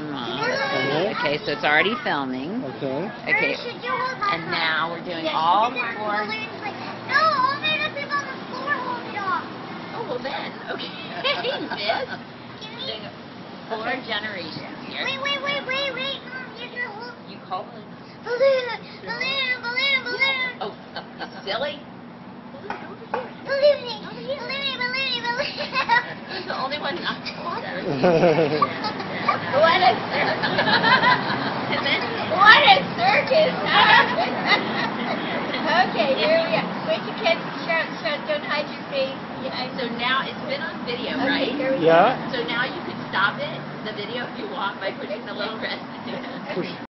grandma. Okay. Okay, so it's already filming. Okay. Okay, Should you hold that and now we're doing Yes, all you four. hold it like- No, hold it up on the floor, hold it off. Oh, well then, okay, miss. Four generations here. Wait, wait, wait, wait, wait. Mom, you can hold You call oh, uh, it. balloon, balloon, balloon, balloon. Oh, you silly. Balloony, balloony, balloony, balloon. Who's the only one not to water? okay. What a and then what a circus! Okay, here we are. Wait till kids show, show, don't hide your face. Yeah, so now it's been on video, okay, right? here we go. Yeah. So now you can stop it, the video, if you want, by pushing the little red.